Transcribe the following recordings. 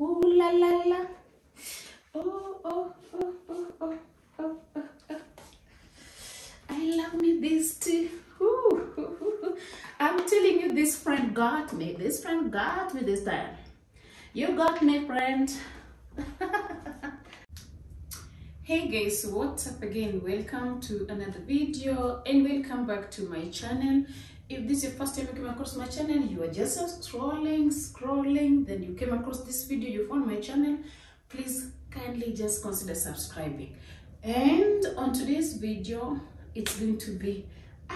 Ooh la la la. Oh, oh, oh, oh, oh, oh, oh, oh. I love me this too. Ooh. I'm telling you, this friend got me. This friend got me this time. You got me, friend. hey guys, what's up again? Welcome to another video and welcome back to my channel. If this is your first time you came across my channel, you are just scrolling, scrolling, then you came across this video, you found my channel, please kindly just consider subscribing. And on today's video, it's going to be a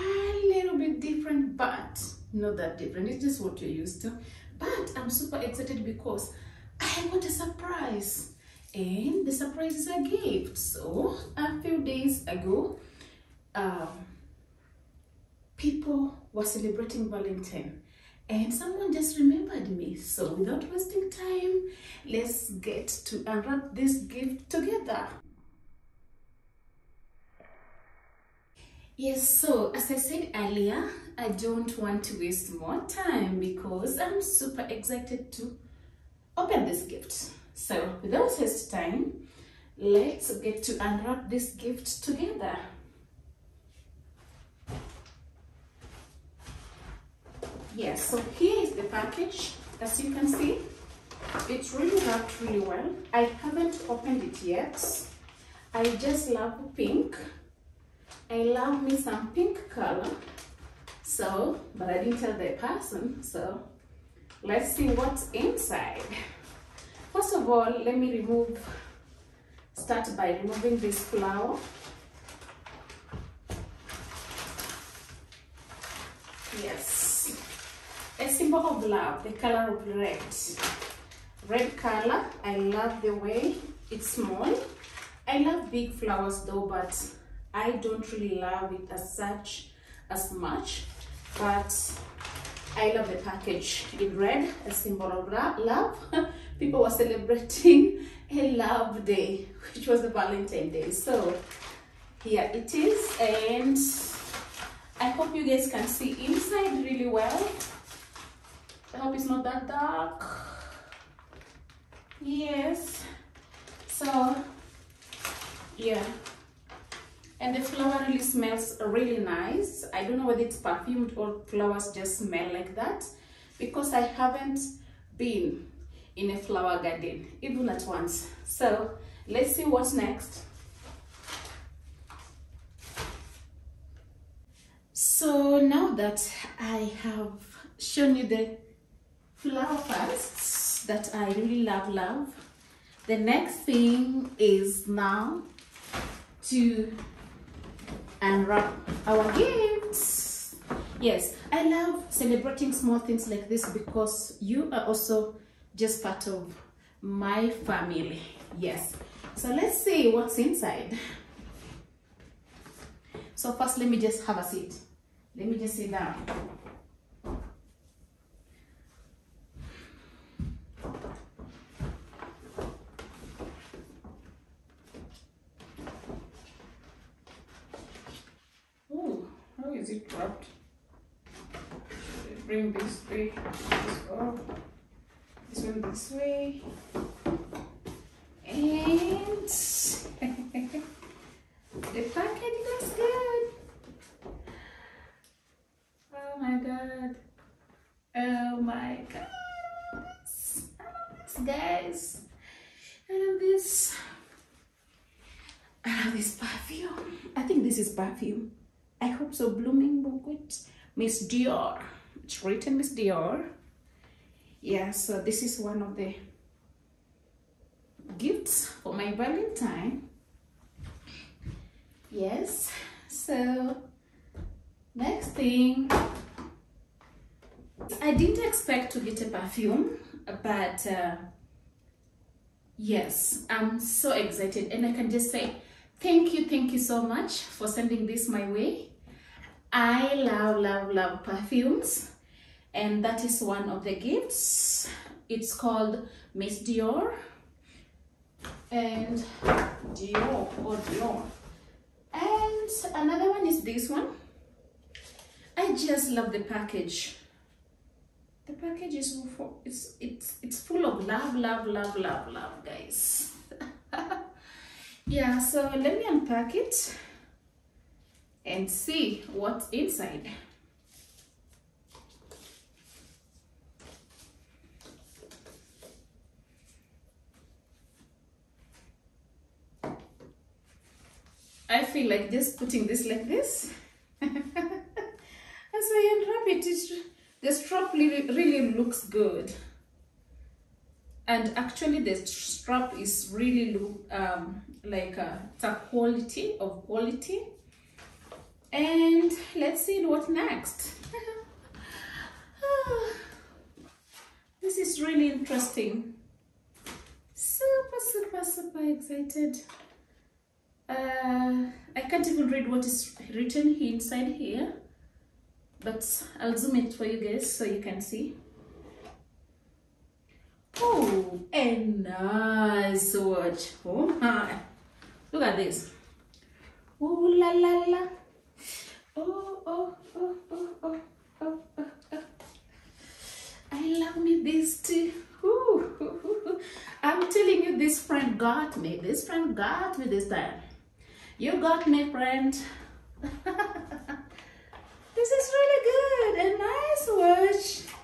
little bit different, but not that different. It's just what you're used to. But I'm super excited because I got a surprise. And the surprise is a gift. So a few days ago, um, people were celebrating Valentine and someone just remembered me. So without wasting time, let's get to unwrap this gift together. Yes, so as I said earlier, I don't want to waste more time because I'm super excited to open this gift. So without waste time, let's get to unwrap this gift together. Yes, so here is the package. As you can see, it's really wrapped really well. I haven't opened it yet. I just love pink. I love me some pink color. So, but I didn't tell the person. So, let's see what's inside. First of all, let me remove, start by removing this flower. Yes, a symbol of love, the color of red. Red color, I love the way it's small. I love big flowers though, but I don't really love it as such, as much. But I love the package in red, a symbol of love. People were celebrating a love day, which was the Valentine Day. So here it is, and I hope you guys can see inside really well. Hope it's not that dark. Yes. So, yeah. And the flower really smells really nice. I don't know whether it's perfumed or flowers just smell like that because I haven't been in a flower garden even at once. So let's see what's next. So now that I have shown you the flower first that I really love, love, the next thing is now to unwrap our gifts. Yes, I love celebrating small things like this because you are also just part of my family. Yes. So let's see what's inside. So first, let me just have a seat. Let me just sit down. Oh, how is it wrapped? Bring this way, this up, this one this way, and the package looks good. Oh my god. Oh my god. I love this, guys. I love this. I love this perfume. I think this is perfume. I hope so. Blooming Bouquet. Miss Dior. It's written Miss Dior. Yeah, so this is one of the gifts for my Valentine. Yes. So next thing I didn't expect to get a perfume, but uh, yes, I'm so excited and I can just say thank you, thank you so much for sending this my way. I love, love, love perfumes and that is one of the gifts. It's called Miss Dior and Dior or Dior. And another one is this one. I just love the package the package is for it's it's it's full of love love love love love guys yeah so let me unpack it and see what's inside I feel like just putting this like this. As I unwrap it, it the strap really, really looks good. And actually the strap is really look um, like a, it's a quality of quality. And let's see what next. This is really interesting. Super super super excited uh, I can't even read what is written inside here but I'll zoom it for you guys so you can see. Oh, a nice watch. Oh my. Look at this. Oh la la la. Oh, oh, oh, oh, oh, oh, oh, oh. I love me this too. Ooh, I'm telling you, this friend got me. This friend got me this time. You got me, friend. This is really good. A nice watch.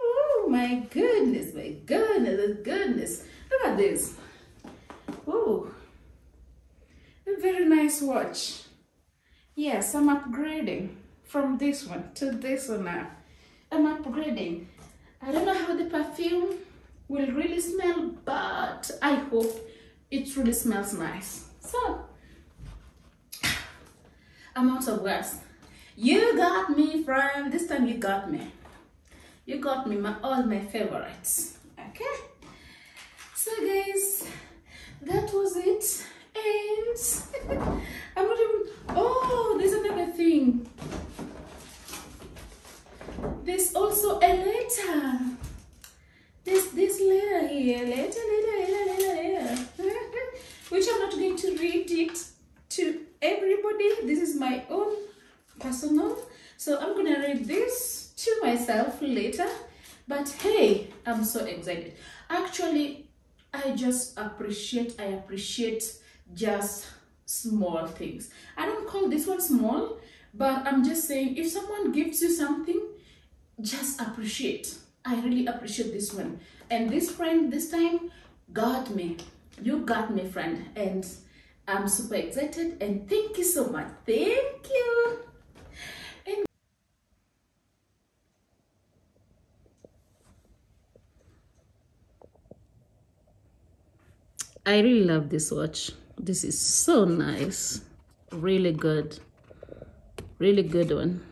Oh my goodness, my goodness, goodness. Look at this. Oh, a very nice watch. Yes, I'm upgrading from this one to this one now. I'm upgrading. I don't know how the perfume will really smell, but I hope it really smells nice. So, I'm of words. You got me, friend. This time you got me. You got me my all my favorites. Okay. So guys, that was it. And I'm not even oh there's another thing. There's also a letter. There's this letter here. Letter, letter, letter, letter, letter. Which I'm not going to read it to everybody. This is my own personal. So I'm gonna read this to myself later. But hey, I'm so excited. Actually, I just appreciate, I appreciate just small things. I don't call this one small, but I'm just saying if someone gives you something, just appreciate. I really appreciate this one. And this friend this time got me. You got me, friend. And I'm super excited and thank you so much. Thank you. I really love this watch. This is so nice. Really good. Really good one.